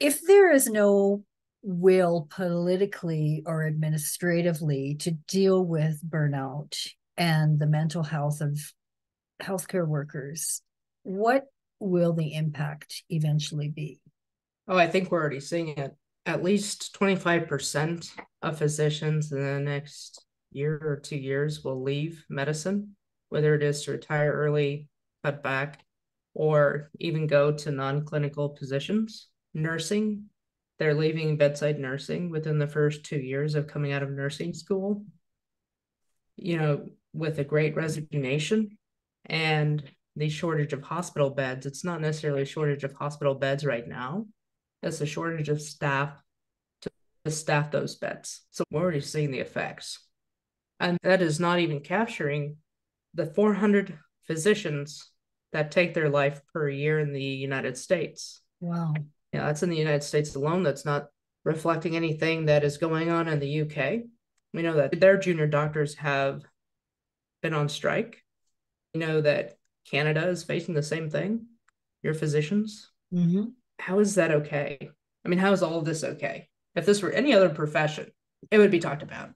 if there is no will politically or administratively to deal with burnout and the mental health of healthcare workers, what will the impact eventually be? Oh, I think we're already seeing it. At least 25% of physicians in the next year or two years will leave medicine, whether it is to retire early, cut back, or even go to non clinical positions. Nursing, they're leaving bedside nursing within the first two years of coming out of nursing school. You know, with a great resignation and the shortage of hospital beds, it's not necessarily a shortage of hospital beds right now. It's a shortage of staff to, to staff those beds. So we're already seeing the effects. And that is not even capturing the 400 physicians that take their life per year in the United States. Wow. Yeah, that's in the United States alone. That's not reflecting anything that is going on in the UK. We know that their junior doctors have been on strike. We know that Canada is facing the same thing. Your physicians. Mm-hmm. How is that okay? I mean, how is all of this okay? If this were any other profession, it would be talked about.